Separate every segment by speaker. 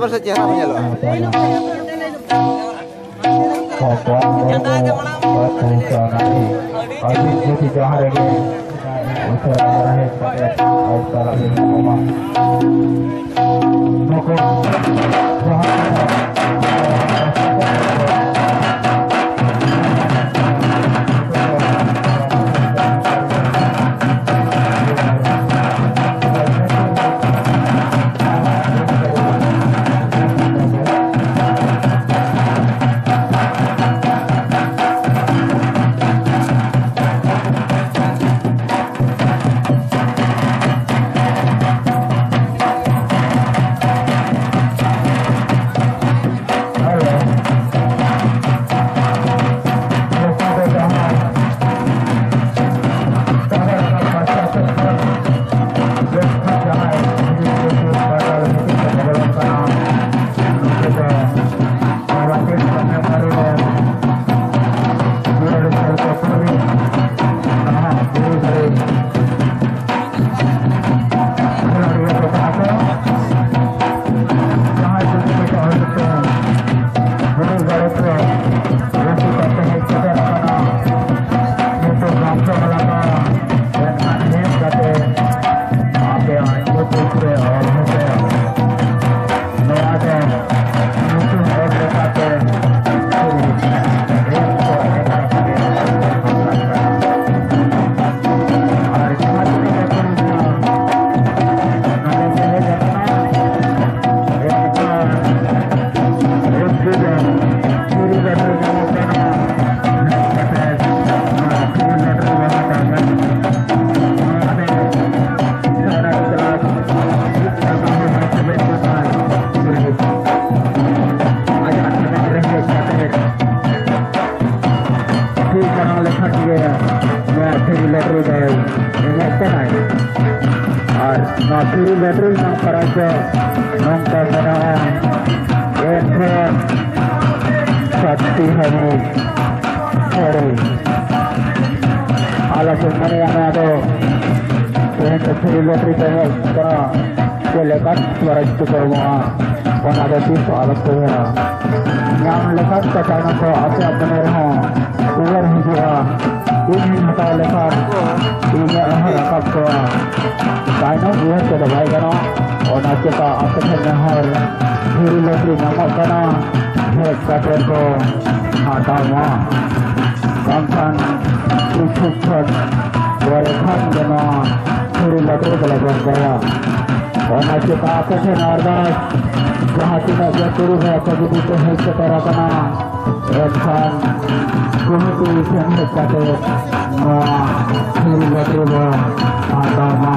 Speaker 1: Hampir lain atau bahasa Cina punya
Speaker 2: Kasanaan Enhan Sakti Hamid Sorry Alas mana yang ada Tuhan Nakiri Metro ng Karena Dia lekat suara itu ke rumah Kau ada tisu alas tuh Yang lekat katakan kau apa benar ha Ular hijau Ini mata lekat Ini ahar akap kau Kaino buhat ke dabai kana ona kita akan hal diri lotri ngamuk kana hek katen ko hatawa kampan usuk chat boleh kan kana diri lotri gaya ona kita akan ardas jahati na jaturu hai kaji itu hek ketara kana diri lotri bo hatawa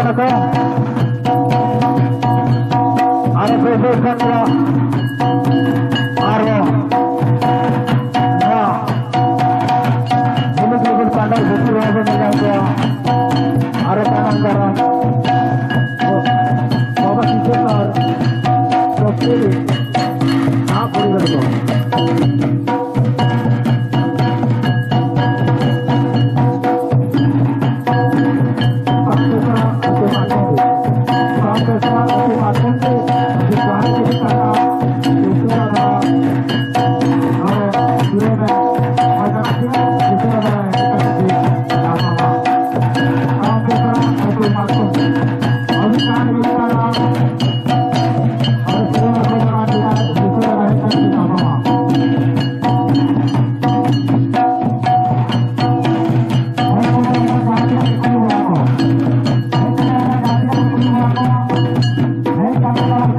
Speaker 1: கணக்கா அரசு கணக்கா 我他的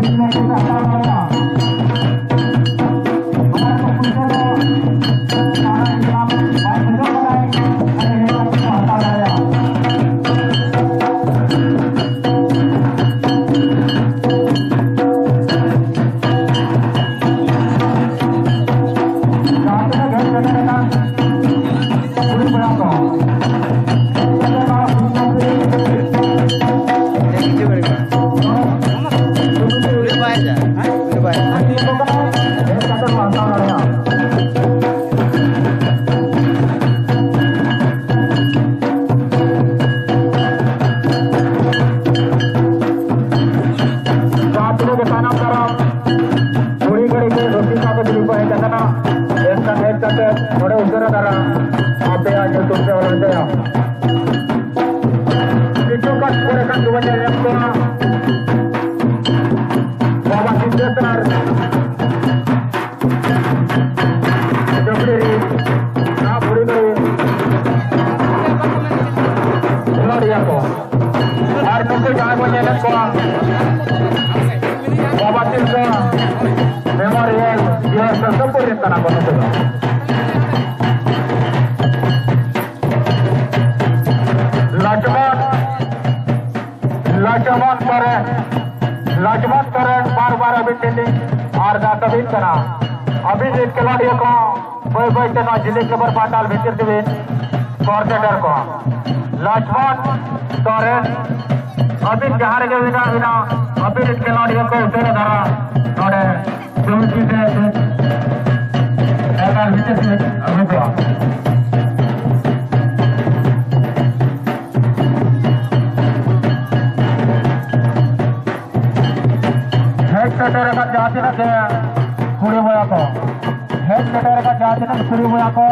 Speaker 1: Thank you. Thank you. कोई ज़िले खबर पाटाल भीतर देवे corporator को। लक्ष्मण सोरेन अबिन जहार के बिना बिना अबिन खिलाड़ियों को उतर धरा। और तुम से ऐसा भीतर से अभी को तेरे का जाति ना दे खुले हुआ था हेलिकॉप्टर का जांचन शुरू हुआ को?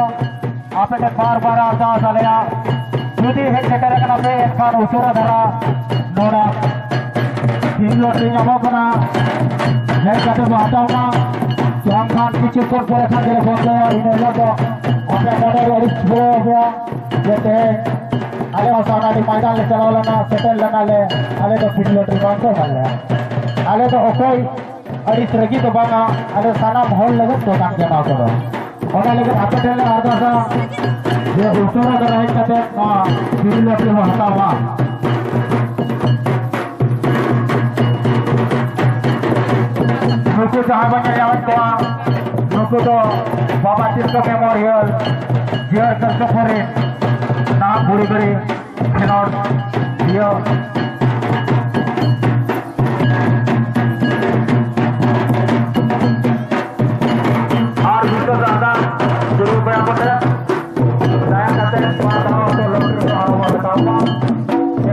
Speaker 1: आपने के बार बार आज़ाद चलेगा चुटी हेलिकॉप्टर का नाम एक बार उत्तर धरा नोड़ा टीम लोटरी का मौका ना नेट करते बाता होगा चौंकान पीछे कोर पर ऐसा दे रहा है और इन्हें लोग आपने नोड़ा को इस बोर हुआ जैसे अलग होता ना दिमाग ना ले। चलाओ � अरित्रगी तो बांगा अरे साना मोहल लगत तो कांग जमा करो और ना लगत आपने टेल आता सा। ये उत्तरा कर रहे कते का फिरने फिर हटा वा नुकु जहाँ बन जाओ तो आ नुकु तो बाबा चिंतक मेमोरियल जीर चिंतक फरे नाम बुरी बुरी खिलाड़ ये।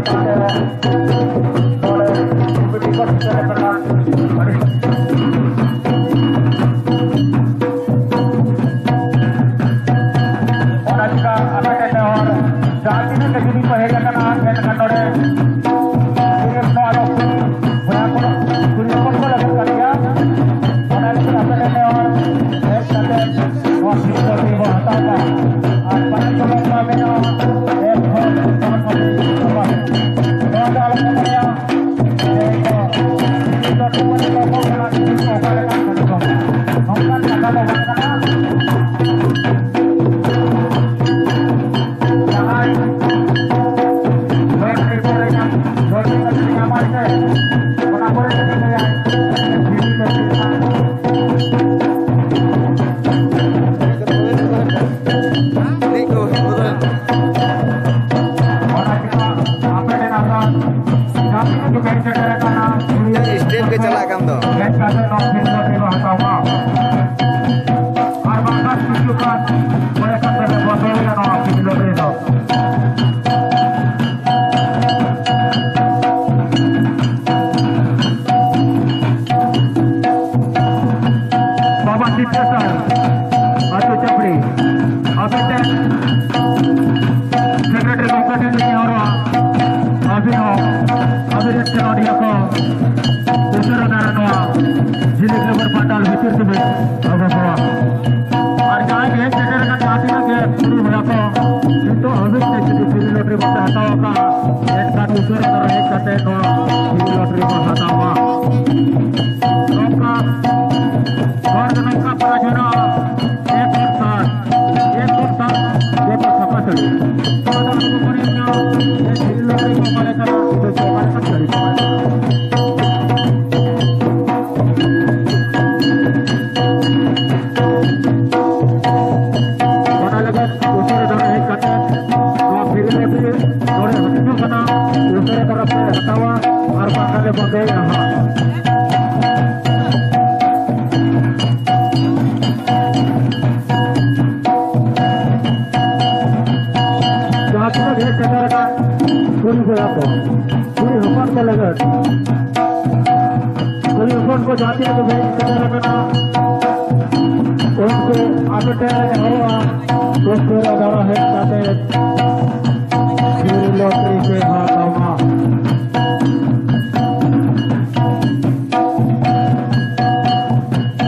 Speaker 1: Thank you. Thank you. Kletterte noch hinter Oh. අපට හැරවා දුස්තර ගම හෙත්තතේ සිරි ලෝකී සේහා තමා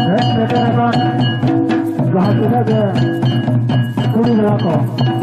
Speaker 1: හෙත්තතේ ගහතුනද කුඩි නකෝ